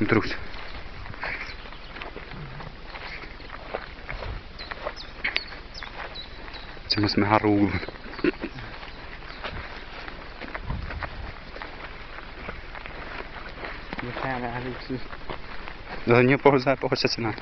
Druž. Jsem jsme harul. Za něj pohozaj, pohozaj se na.